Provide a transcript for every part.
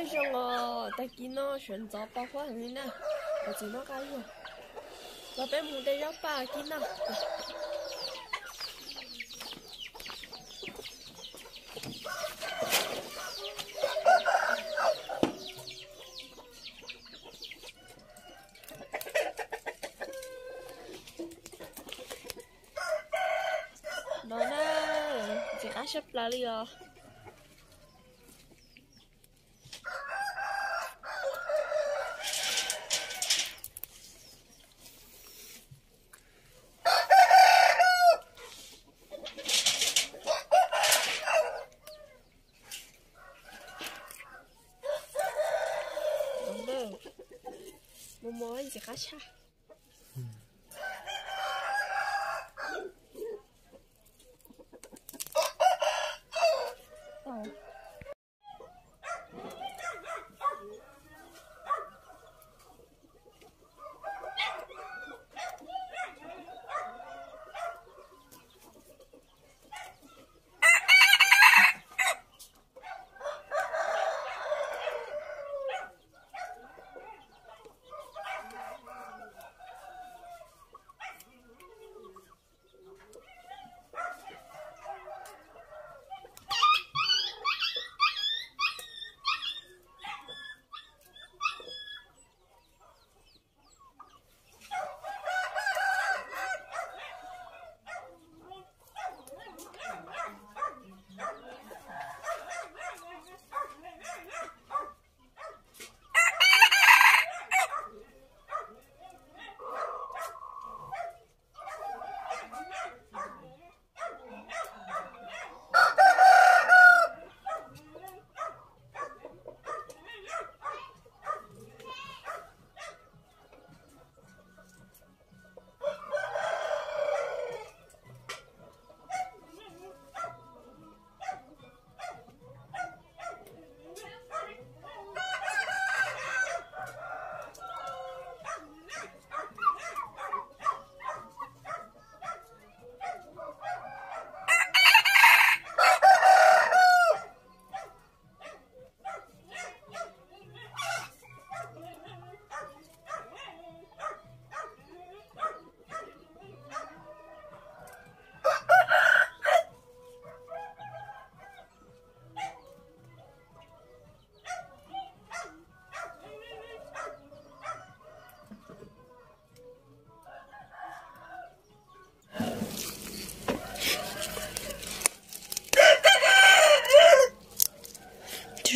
那种哦，在见咯，选择包括很呢，我只能干用。我被木的要把见呐。nó nè chỉ ăn sắp mua đi gì khá xa.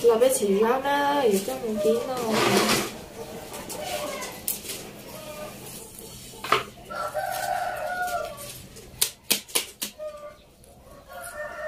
cái là bé chỉ rau đó, giờ cho chị. Chị chỉ cái cái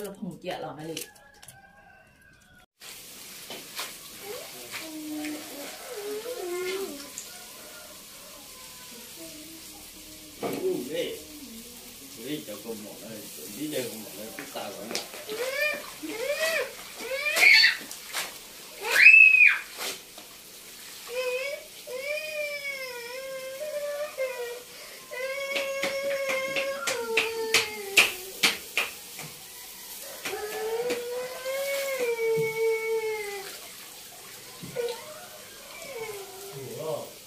là phòng chợ là mày Ghê. Ghê cho con một này, đi chơi không một này, chúng ta gọi là to up.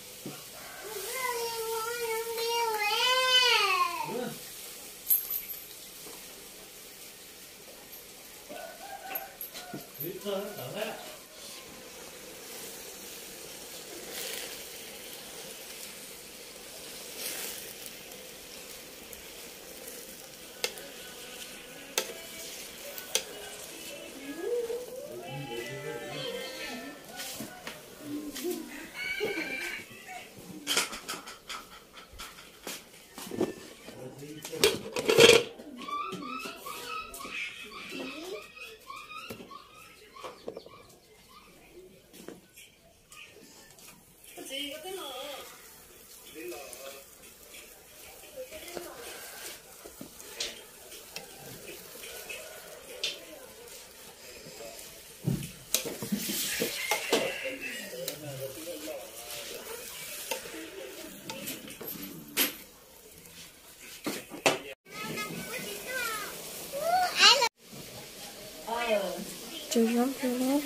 Chơi gió chơi gió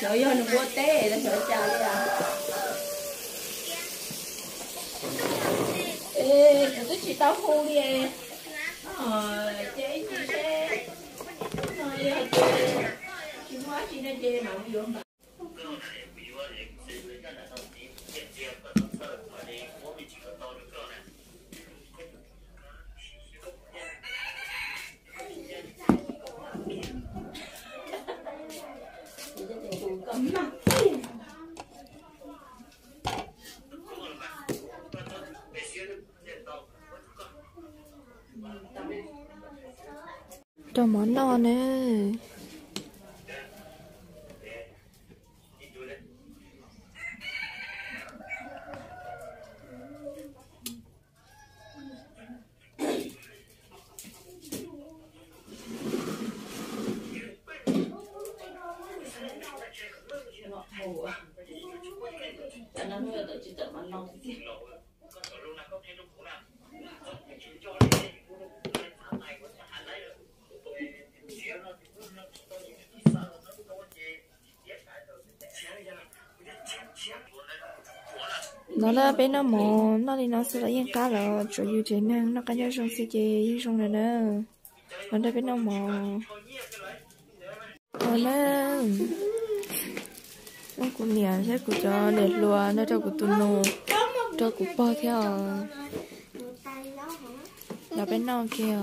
trời gió nó vô té nó sợ chào đi à ê cái cái chị tao khu đi em. Ờ chế chị chế ờ chị chị hóa chị nên chê mà không vô cho món non ấy ngọt hồ à cho nó nuôi tự chỉ tự mà nông thì nó là bên nó mò nó đi nó sẽ là yên cá là chủ yếu thế năng, nó cá nhau trong 世界 yên trong này nè. Nó là bên nó mò nó là nó cũng nhà sẽ cũng cho để lùa, nó cho cũng tuôn nô cho cũng bao theo. Là bên nó kia.